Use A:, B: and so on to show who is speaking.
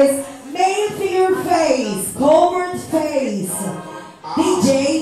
A: is Main Figure Face, Colbert Face. DJ,